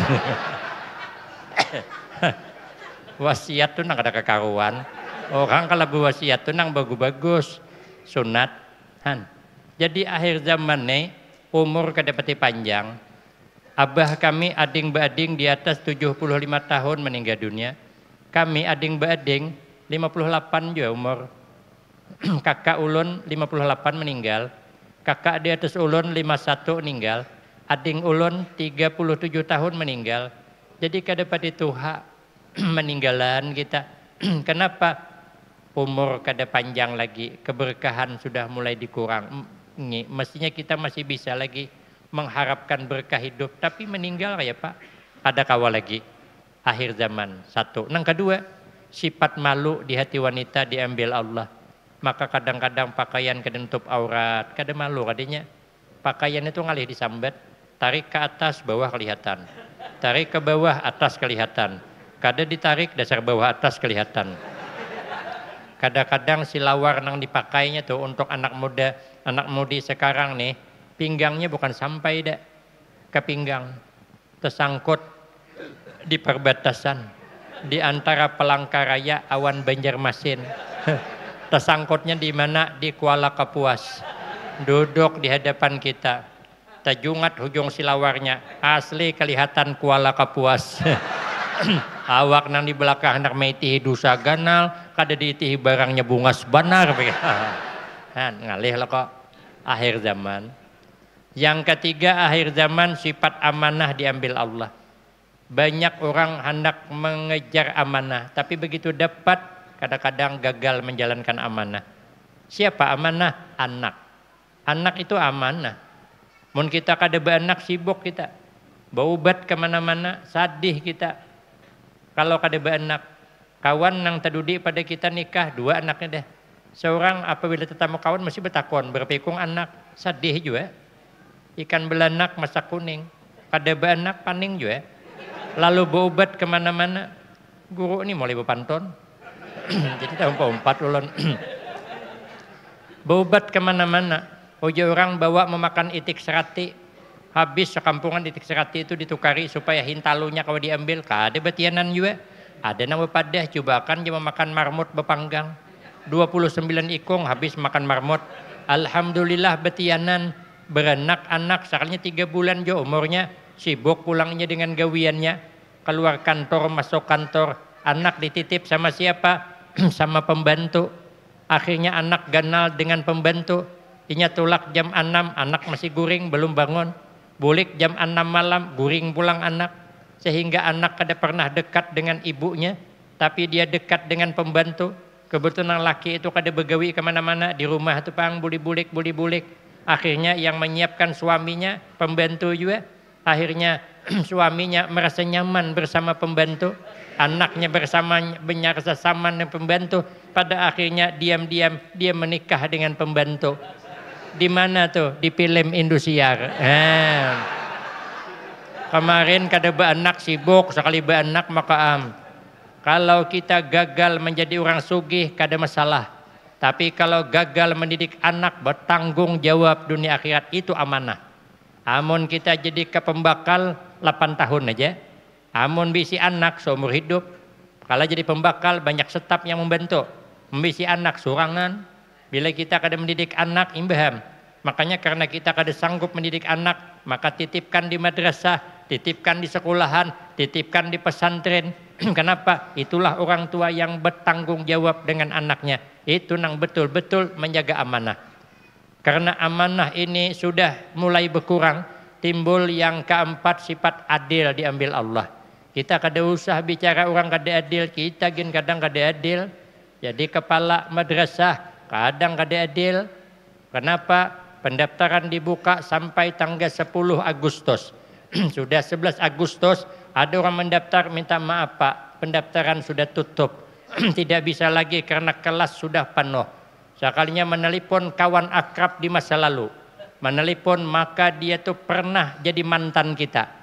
wasiat tuh nang ada kekaruan. Orang kalau berwasiat tuh nang bagus-bagus. Sunat. Han. Jadi akhir zaman nih umur kedapati panjang. Abah kami ading bading di atas 75 tahun meninggal dunia. Kami ading bading 58 juga umur kakak ulun 58 meninggal, kakak di atas ulun 51 meninggal, ading ulun 37 tahun meninggal. Jadi kada pada tuha meninggalan kita. Kenapa? Umur kada panjang lagi, keberkahan sudah mulai dikurang. Mestinya kita masih bisa lagi mengharapkan berkah hidup, tapi meninggal ya Pak. Ada kawal lagi. Akhir zaman satu. Nang kedua, sifat malu di hati wanita diambil Allah maka kadang-kadang pakaian kedentup aurat, kadang malu kadanya. Pakaian itu ngalih disambat, tarik ke atas bawah kelihatan. Tarik ke bawah atas kelihatan. Kadang ditarik dasar bawah atas kelihatan. Kadang-kadang silawar nang dipakainya tuh untuk anak muda, anak mudi sekarang nih, pinggangnya bukan sampai dah ke pinggang. Tersangkut di perbatasan di antara Pelangkaraya awan Banjarmasin. Tersangkutnya di mana? Di Kuala Kapuas. Duduk di hadapan kita. Tajungat hujung silawarnya. Asli kelihatan Kuala Kapuas. Awak nang di belakang hendak meitihi dusa ganal, kada diitihi barangnya bunga sebanar. Han, ngalih lah kok. Akhir zaman. Yang ketiga akhir zaman sifat amanah diambil Allah. Banyak orang hendak mengejar amanah, tapi begitu dapat kadang-kadang gagal menjalankan amanah. Siapa amanah? Anak. Anak itu amanah. Mun kita kada anak sibuk kita. Baubat ke mana-mana, sadih kita. Kalau kada anak, kawan nang tadudi pada kita nikah, dua anaknya deh. Seorang apabila tetamu kawan mesti bertakon, berpikung anak, sadih juga. Ikan belanak masak kuning, kada anak paning juga. Lalu baubat ke mana-mana, guru ini mulai berpantun, Jadi tahun empat ulun. Baubat ke mana-mana. Ojo orang bawa memakan itik serati. Habis sekampungan itik serati itu ditukari supaya hintalunya kalau diambil. Kada betianan juga. Ada nama padah coba kan cuma makan marmut bepanggang. 29 ikung habis makan marmut. Alhamdulillah betianan beranak anak sekalinya tiga bulan jo umurnya sibuk pulangnya dengan gawiannya keluar kantor masuk kantor anak dititip sama siapa sama pembantu. Akhirnya anak ganal dengan pembantu. Inya tulak jam 6, anak masih guring, belum bangun. Bulik jam 6 malam, guring pulang anak. Sehingga anak kada pernah dekat dengan ibunya, tapi dia dekat dengan pembantu. Kebetulan laki itu kada begawi ke mana-mana, di rumah itu pang buli-bulik, buli-bulik. Akhirnya yang menyiapkan suaminya, pembantu juga. Akhirnya suaminya merasa nyaman bersama pembantu. Anaknya bersama benyarsa sama dengan pembantu. Pada akhirnya diam-diam dia menikah dengan pembantu. Di mana tuh? Di film Indosiar. Eh. kemarin kada anak sibuk sekali anak maka am. Kalau kita gagal menjadi orang sugih kada masalah tapi kalau gagal mendidik anak bertanggung jawab dunia akhirat itu amanah amun kita jadi ke pembakal 8 tahun aja Amun bisi anak seumur hidup. Kalau jadi pembakal banyak setap yang membantu. Membisi anak surangan. Bila kita kada mendidik anak imbaham. Makanya karena kita kada sanggup mendidik anak. Maka titipkan di madrasah. Titipkan di sekolahan. Titipkan di pesantren. Kenapa? Itulah orang tua yang bertanggung jawab dengan anaknya. Itu nang betul-betul menjaga amanah. Karena amanah ini sudah mulai berkurang. Timbul yang keempat sifat adil diambil Allah kita kada usah bicara orang kada adil, kita gin kadang kada adil. Jadi kepala madrasah kadang kada adil. Kenapa? Pendaftaran dibuka sampai tanggal 10 Agustus. sudah 11 Agustus ada orang mendaftar minta maaf Pak, pendaftaran sudah tutup. Tidak bisa lagi karena kelas sudah penuh. Sekalinya menelpon kawan akrab di masa lalu. Menelpon maka dia tuh pernah jadi mantan kita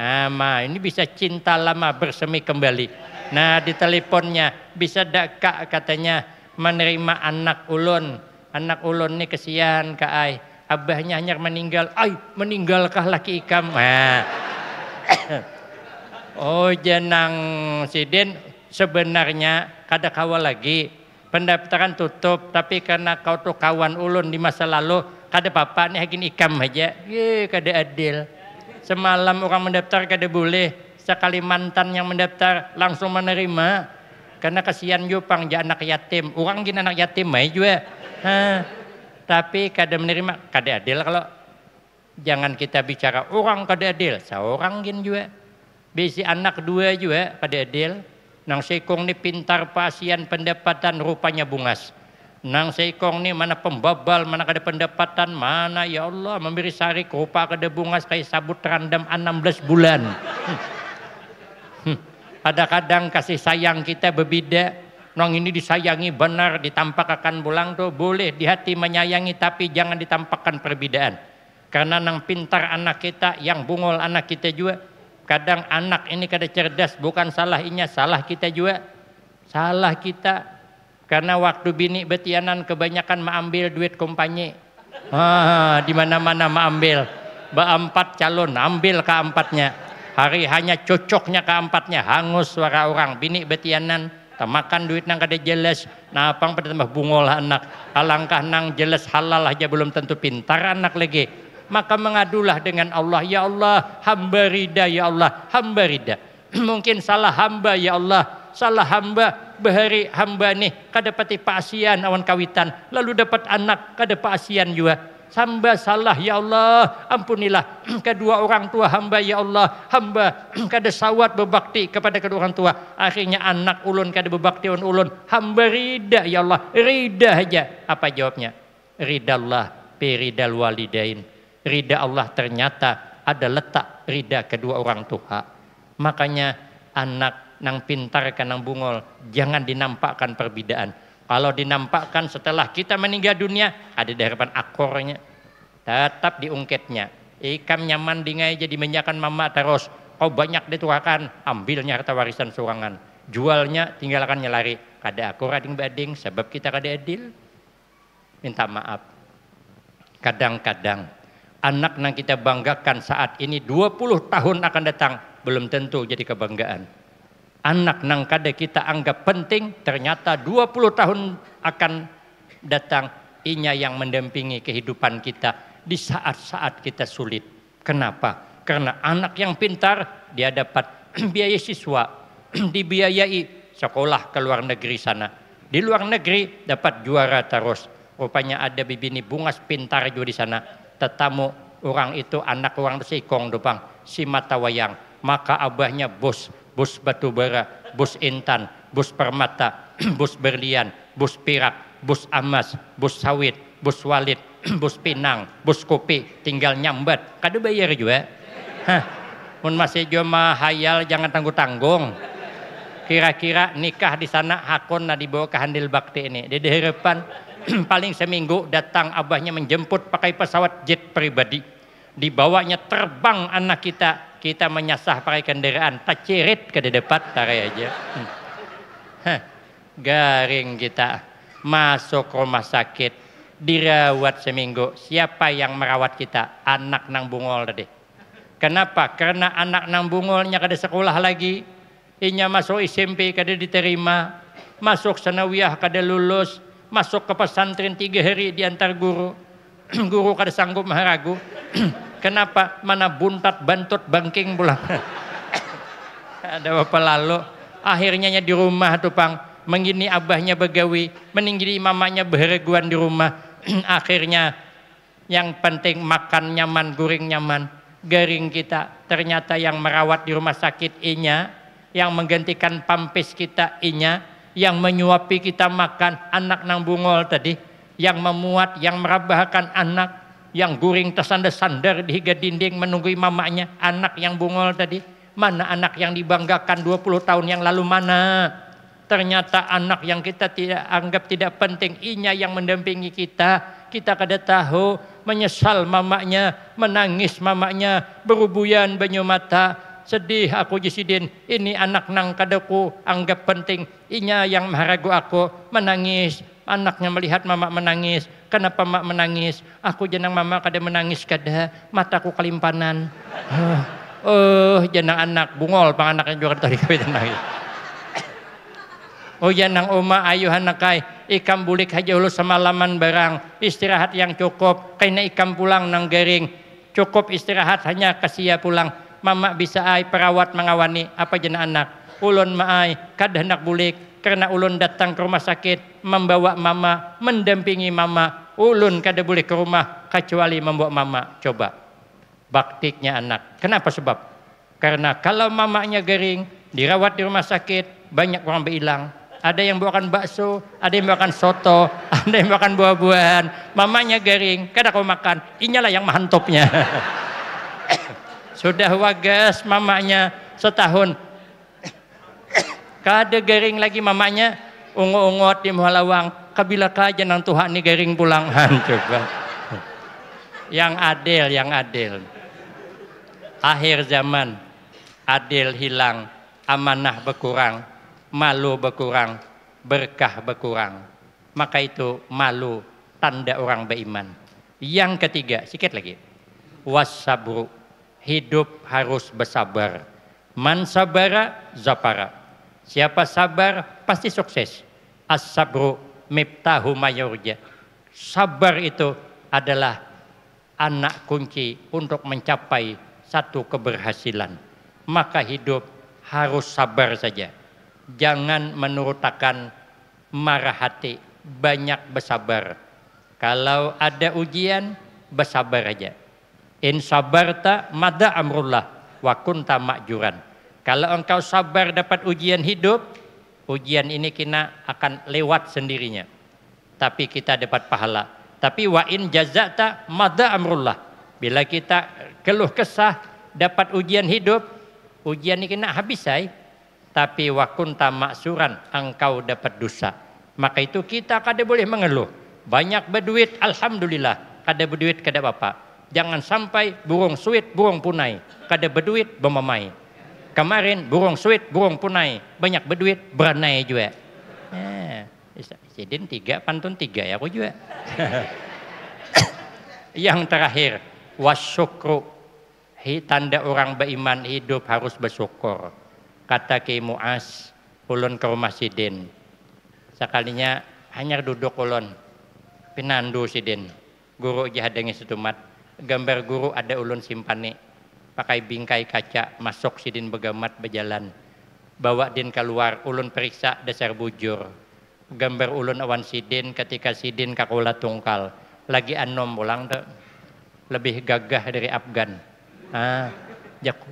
Nah, ini bisa cinta lama bersemi kembali. Nah, di teleponnya bisa dak katanya menerima anak ulun. Anak ulun ini kesian kak ai. Abahnya hanya meninggal. Ai, meninggalkah laki ikam? Nah. oh, jenang sidin sebenarnya kada kawal lagi. Pendaftaran tutup, tapi karena kau tuh kawan ulun di masa lalu, kada papa nih hakin ikam aja. Ye, kada adil. Semalam orang mendaftar kada boleh. Sekali mantan yang mendaftar langsung menerima. Karena kasihan Jepang dia anak yatim. Orang gini anak yatim mai juga. Tapi kada menerima, kada adil kalau jangan kita bicara orang kada adil. Seorang gini juga. Bisi anak dua juga kada adil. Nang sekong ni pintar pasian pendapatan rupanya bungas. Nang seikong ni mana pembabal, mana kada pendapatan, mana ya Allah memberi sari rupa kada bungas kayak sabut randam 16 bulan. Ada kadang kasih sayang kita berbeda. Nong ini disayangi benar ditampak akan bulang tuh boleh di hati menyayangi tapi jangan ditampakkan perbedaan. Karena nang pintar anak kita yang bungol anak kita juga. Kadang anak ini kada cerdas bukan salah inya salah kita juga. Salah kita karena waktu bini betianan kebanyakan mengambil duit kompanyi. Ah, di mana-mana mengambil. Beempat calon, ambil keempatnya. Hari hanya cocoknya keempatnya, hangus suara orang. Bini betianan, makan duit nang kada jelas. Napang pada tambah bungol anak. Alangkah nang jelas halal aja belum tentu pintar anak lagi. Maka mengadulah dengan Allah. Ya Allah, hamba rida ya Allah, hamba rida. Mungkin salah hamba ya Allah, salah hamba bahari hamba nih kada pati pasian awan kawitan lalu dapat anak kada pasian juga hamba salah ya Allah. Ampunilah kedua orang tua hamba ya Allah. Hamba kada sawat berbakti kepada kedua orang tua. Akhirnya anak ulun kada berbakti on ulun. Hamba rida ya Allah. Rida aja apa jawabnya? Rida Allah peridal walidain. Rida Allah ternyata ada letak rida kedua orang tua makanya anak nang pintar kan nang bungol jangan dinampakkan perbedaan kalau dinampakkan setelah kita meninggal dunia ada di hadapan akornya. Tetap diungkitnya ikam nyaman dingai jadi menyakan mama terus. Kau banyak dituakan ambilnya harta warisan surangan. Jualnya tinggalkan nyelari kada akor ading bading sebab kita kada adil. Minta maaf. Kadang-kadang anak yang kita banggakan saat ini 20 tahun akan datang belum tentu jadi kebanggaan anak nang kada kita anggap penting ternyata 20 tahun akan datang inya yang mendampingi kehidupan kita di saat-saat kita sulit. Kenapa? Karena anak yang pintar dia dapat biaya siswa, dibiayai sekolah ke luar negeri sana. Di luar negeri dapat juara terus. Rupanya ada bibini bungas pintar juga di sana. Tetamu orang itu anak orang sikong dopang si mata wayang. Maka abahnya bos bus batu bara, bus intan, bus permata, bus berlian, bus pirak, bus amas, bus sawit, bus walit, bus pinang, bus kopi, tinggal nyambat. Kada bayar juga. Hah. Mun masih cuma hayal jangan tanggung-tanggung. kira-kira nikah di sana hakon dibawa ke handil bakti ini di harapan paling seminggu datang abahnya menjemput pakai pesawat jet pribadi dibawanya terbang anak kita kita menyasah pakai kendaraan tak cirit ke depan tarik aja. Hmm. garing kita. Masuk rumah sakit. Dirawat seminggu. Siapa yang merawat kita? Anak nang bungol tadi. Kenapa? Karena anak nang bungolnya kada sekolah lagi. Inya masuk SMP kada diterima, masuk sanawiyah kada lulus, masuk ke pesantren tiga hari di antar guru. guru kada sanggup maharagu. Kenapa? Mana buntat bantut bangking pulang. Ada apa lalu? Akhirnya di rumah tuh pang mengini abahnya begawi, meninggi mamanya berguan di rumah. Akhirnya yang penting makan nyaman, guring nyaman, garing kita. Ternyata yang merawat di rumah sakit inya yang menggantikan pampis kita inya, yang menyuapi kita makan anak nang bungol tadi, yang memuat, yang merabahkan anak, yang guring tersandar-sandar di higa dinding menunggu mamanya, anak yang bungol tadi, mana anak yang dibanggakan 20 tahun yang lalu mana? Ternyata anak yang kita tidak anggap tidak penting, inya yang mendampingi kita, kita kada tahu menyesal mamanya, menangis mamanya, berubuyan banyu mata, sedih aku jisidin. Ini anak nang kadaku anggap penting. Inya yang maharagu aku menangis anaknya melihat mama menangis. Kenapa mak menangis? Aku jenang mama kada menangis kada. Mataku kalimpanan oh, jenang anak bungol pang anaknya juga tadi nangis. Oh jenang oma ayo hanakai. Ikam bulik haja ulu semalaman barang. Istirahat yang cukup. Karena ikam pulang nang garing cukup istirahat hanya kasia pulang. Mama bisa ai perawat mengawani. Apa jena anak? Ulun maai kad hendak bulik karena ulun datang ke rumah sakit membawa mama mendampingi mama ulun kada boleh ke rumah kecuali membawa mama coba baktiknya anak kenapa sebab karena kalau mamanya garing dirawat di rumah sakit banyak orang berhilang ada yang bawakan bakso, ada yang bawakan soto, ada yang bawakan buah-buahan. Mamanya garing, kada kau makan, inyalah yang mahantopnya. Sudah wagas mamanya setahun. Kada garing lagi mamanya ungu-ungot di Muhalawang. Kabila kaja nang Tuhan ni garing pulang. Coba. Yang adil, yang adil. Akhir zaman adil hilang, amanah berkurang, malu berkurang, berkah berkurang. Maka itu malu tanda orang beriman. Yang ketiga, sikit lagi. Wasabru hidup harus bersabar. Man sabara. Siapa sabar pasti sukses. As-sabru miftahu mayurja. Sabar itu adalah anak kunci untuk mencapai satu keberhasilan. Maka hidup harus sabar saja. Jangan menurutakan marah hati, banyak bersabar. Kalau ada ujian, bersabar aja. In sabarta mada amrullah wa kunta makjuran. Kalau engkau sabar dapat ujian hidup, ujian ini kina akan lewat sendirinya. Tapi kita dapat pahala. Tapi wa in jazata mada amrullah. Bila kita keluh kesah dapat ujian hidup, ujian ini kena habis say. Tapi wa kunta maksuran, engkau dapat dosa. Maka itu kita kada boleh mengeluh. Banyak berduit, alhamdulillah. Kada berduit kada bapak Jangan sampai burung suit, burung punai. Kada berduit, bermamai. Kemarin burung suit, burung punai. Banyak berduit, beranai juga. Eh, Sidin tiga, pantun tiga ya aku juga. Yang terakhir, wasyukru. Tanda orang beriman hidup harus bersyukur. Kata Ki Mu'az, ulun ke rumah Sidin. Sekalinya hanya duduk ulun. Pinandu Sidin. Guru jahadangi setumat gambar guru ada ulun simpane pakai bingkai kaca masuk sidin begamat berjalan. Bawa din keluar ulun periksa dasar bujur. Gambar ulun awan sidin ketika sidin kakula tungkal. Lagi anom pulang tuh lebih gagah dari Afgan. Ah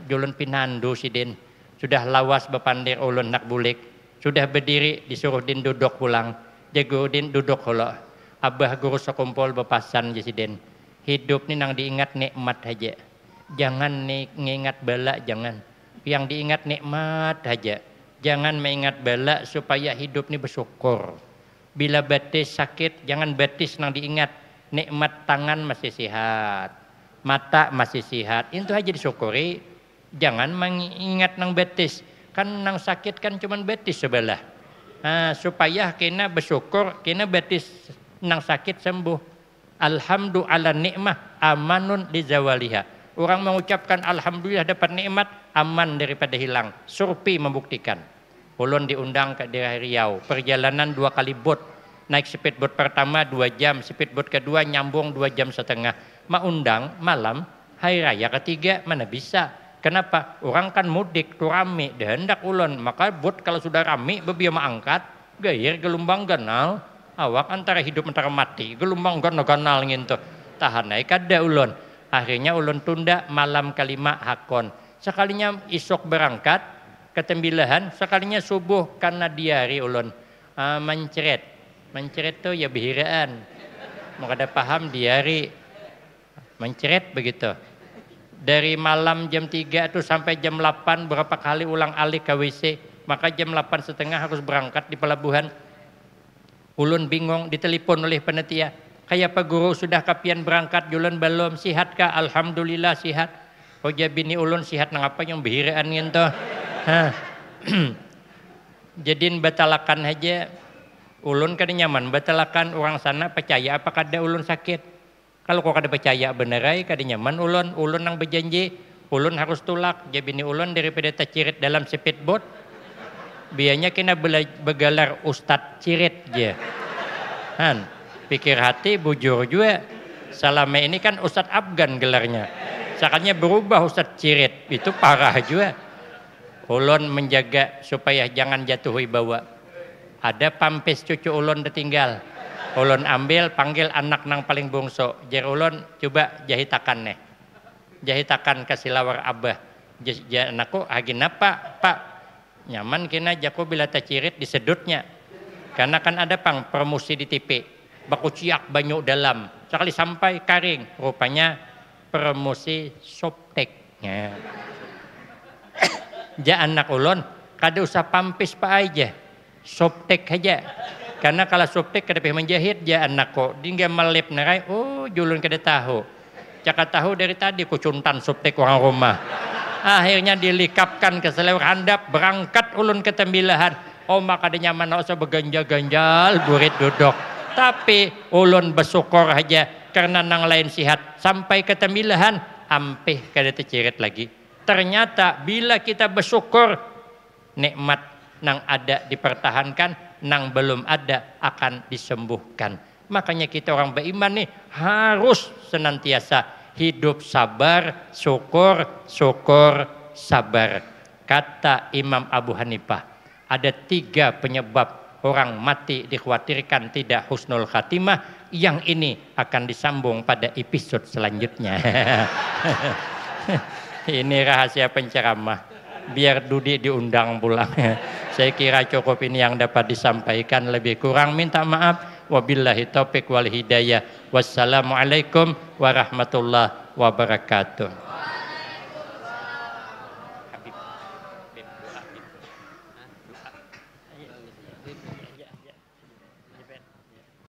julun pinandu sidin sudah lawas bepandir ulun nak bulik. Sudah berdiri disuruh din duduk pulang. Jago din duduk holo abah guru sekumpul bepasan jasidin Hidup ni nang diingat nikmat aja. Jangan nih ngingat bala, jangan. Yang diingat nikmat aja. Jangan mengingat bala supaya hidup ini bersyukur. Bila betis sakit, jangan betis nang diingat. Nikmat tangan masih sehat. Mata masih sehat. Itu aja disyukuri. Jangan mengingat nang betis. Kan nang sakit kan cuman betis sebelah. Nah, supaya kena bersyukur, kena betis nang sakit sembuh. Alhamdulillah nikmah amanun li zawaliha Orang mengucapkan Alhamdulillah dapat nikmat, aman daripada hilang. Surpi membuktikan. Ulun diundang ke daerah Riau. Perjalanan dua kali bot. Naik speedboat pertama dua jam, speedboat kedua nyambung dua jam setengah. Mak undang malam, hari raya ketiga mana bisa. Kenapa? Orang kan mudik, tu rame, hendak ulun. Maka bot kalau sudah rame, bebiya angkat, gair gelombang ganal. Awak antara hidup antara mati, gelombang ganal ganal gitu. Tahan naik ada ulun Akhirnya ulun tunda malam kelima hakon. Sekalinya isok berangkat ke tembilahan, sekalinya subuh karena diari ulun uh, menceret. Menceret tuh ya bihiraan. Mau ada paham diari menceret begitu. Dari malam jam 3 tuh sampai jam 8 berapa kali ulang alik ke WC. Maka jam 8 setengah harus berangkat di pelabuhan. Ulun bingung ditelepon oleh panitia Kayak Pak Guru sudah kapian berangkat julan belum sihat kah? Alhamdulillah sihat. Oh bini ulun sihat nang apa yang behiraan gitu. Jadiin batalakan aja. Ulun kan nyaman batalakan orang sana percaya apa kada ulun sakit. Kalau kau kada percaya benerai kada nyaman ulun. Ulun nang berjanji ulun harus tulak. Jadi bini ulun daripada tercirit dalam speedboat. Biarnya kena begalar ustad cirit je. Han pikir hati bujur juga. Salame ini kan Ustadz Afgan gelarnya. Sekarangnya berubah Ustadz Cirit. Itu parah juga. Ulun menjaga supaya jangan jatuh wibawa ada pampis cucu ulun ditinggal. Ulun ambil panggil anak nang paling bungsu. Jar ulun coba jahitakan nih. Jahitakan kasih lawar abah. Anakku agin apa pak? Nyaman kena jako bila cirit disedutnya. Karena kan ada pang promosi di TV baku ciak banyak dalam. Sekali sampai karing rupanya promosi soptek ya. ja anak ulon kada usah pampis pa aja soptek aja karena kalau soptek kada pih menjahit ja anak kok. Dingga melip nerai oh julun kada tahu. Cakap tahu dari tadi kucuntan soptek orang rumah. Akhirnya dilikapkan ke selewar handap berangkat ulun ke tembilahan. Oh maka nyaman usah berganjal-ganjal burit duduk tapi ulun bersyukur aja karena nang lain sihat. Sampai ke tembilahan ampih kada tercirit lagi. Ternyata bila kita bersyukur nikmat nang ada dipertahankan nang belum ada akan disembuhkan. Makanya kita orang beriman nih harus senantiasa hidup sabar syukur syukur sabar. Kata Imam Abu Hanifah ada tiga penyebab orang mati dikhawatirkan tidak husnul khatimah yang ini akan disambung pada episode selanjutnya. Ini rahasia penceramah. Biar Dudi diundang pulang. Saya kira cukup ini yang dapat disampaikan. Lebih kurang minta maaf. Wabillahi taufik wal hidayah. Wassalamualaikum warahmatullahi wabarakatuh